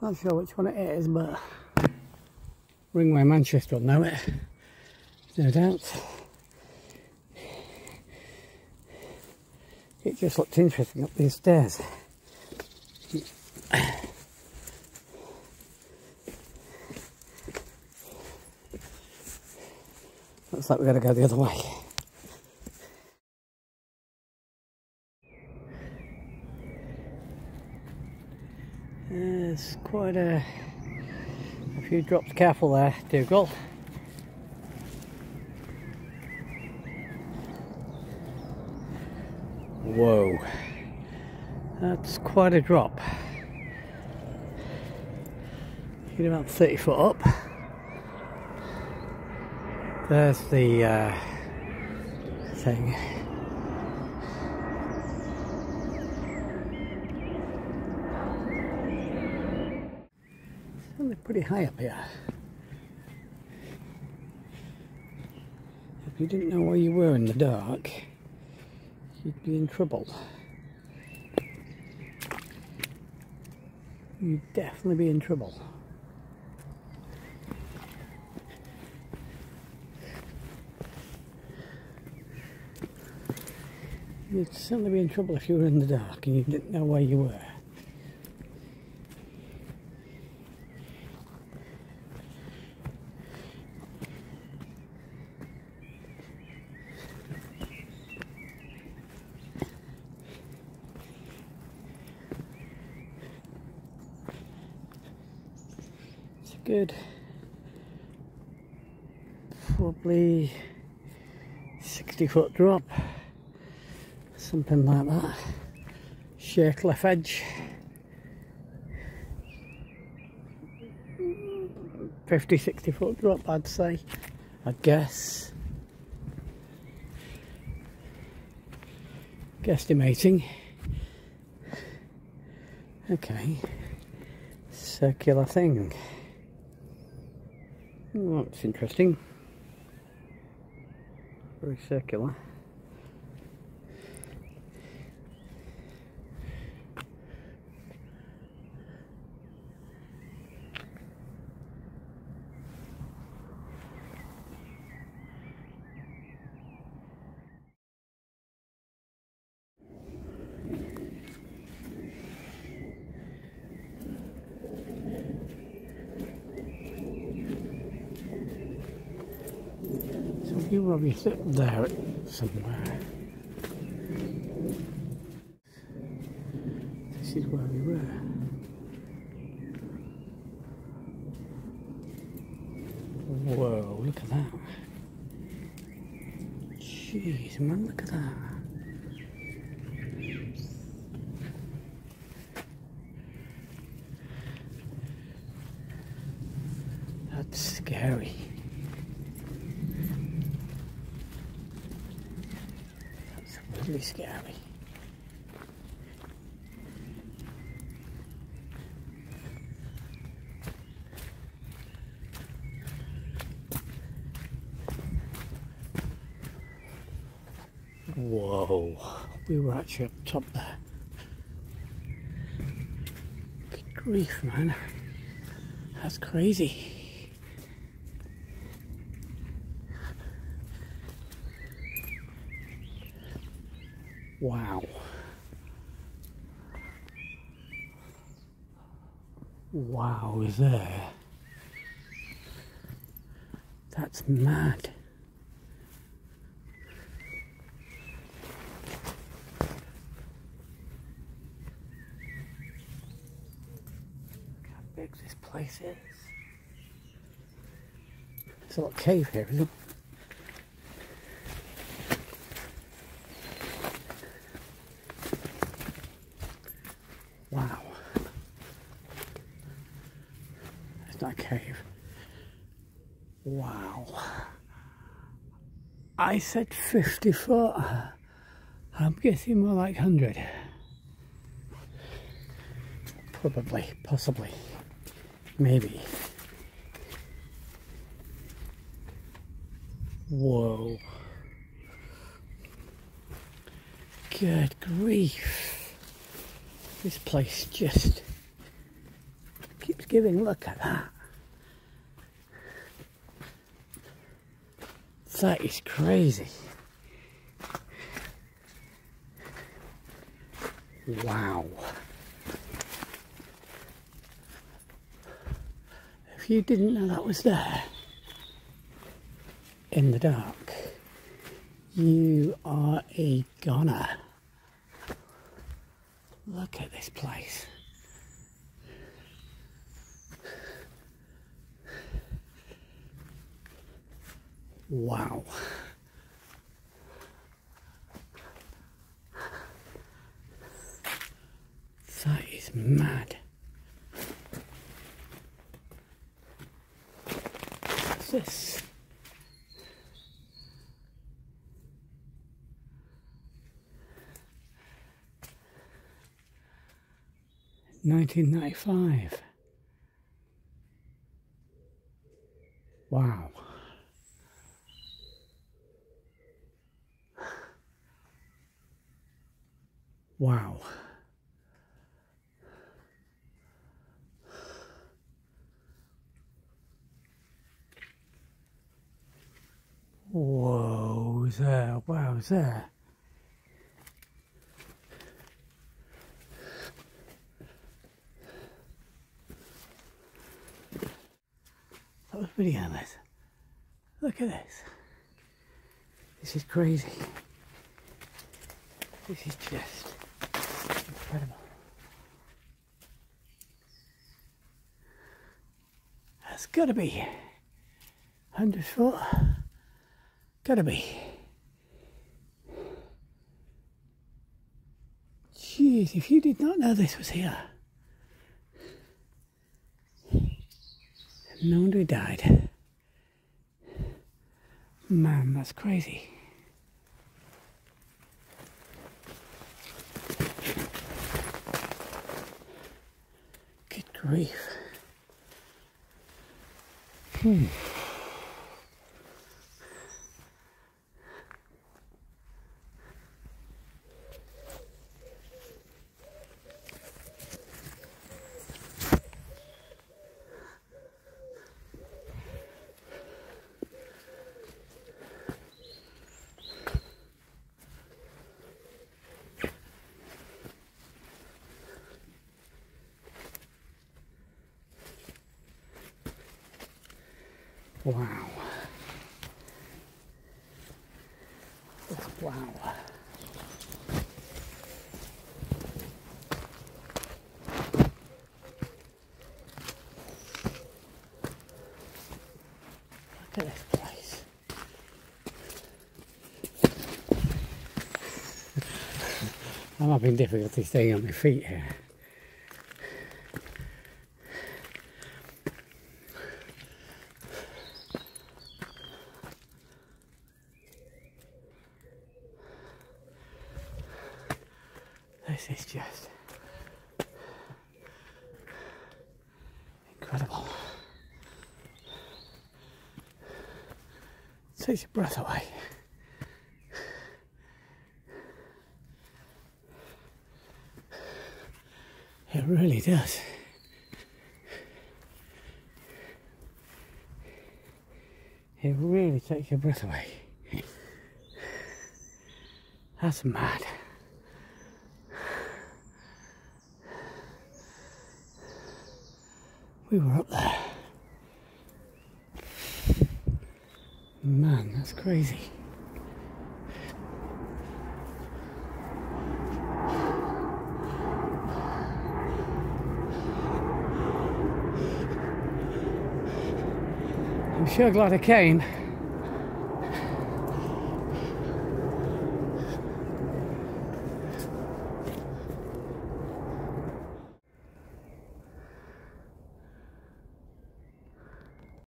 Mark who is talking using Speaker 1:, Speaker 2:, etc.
Speaker 1: Not sure which one it is, but Ringway Manchester will know it. Eh? No doubt. It just looked interesting up these stairs. Looks like we've got to go the other way. There's quite a, a few drops. Careful there, Dougal. Whoa, that's quite a drop. Get about 30 foot up. There's the uh, thing. Pretty high up here. If you didn't know where you were in the dark, you'd be in trouble. You'd definitely be in trouble. You'd certainly be in trouble if you were in the dark and you didn't know where you were. Good, probably 60 foot drop something like that. Sheer cliff edge. 50, 60 foot drop, I'd say. I'd guess. Guesstimating. Okay. Circular thing. Oh, that's interesting. Very circular. You were obviously up there somewhere. This is where we were. Whoa, look at that. Jeez, man, look at that. That's scary. That's really scary. Whoa, we were actually up top there. Good grief, man. That's crazy. Wow. Wow, is there? That's mad. Look how big this place is. There's a little cave here, isn't it? Wow. It's not a cave. Wow. I said 50 foot. I'm guessing more like 100. Probably, possibly, maybe. Whoa. Good grief. This place just keeps giving. Look at that. That is crazy. Wow. If you didn't know that was there in the dark, you are a goner. Look at this place. Wow. That is mad. What's this? Nineteen ninety five. Wow. Wow. Whoa there, wow there. This. Look at this. This is crazy. This is just incredible. That's gotta be 100 foot. Gotta be. Jeez, if you did not know this was here. No he died. Man, that's crazy. Good grief. Hmm. Wow. Wow. Look at this place. I'm having difficulty staying on my feet here. This is just incredible. Takes your breath away. It really does. It really takes your breath away. That's mad. We were up there. Man, that's crazy. I'm sure glad I came.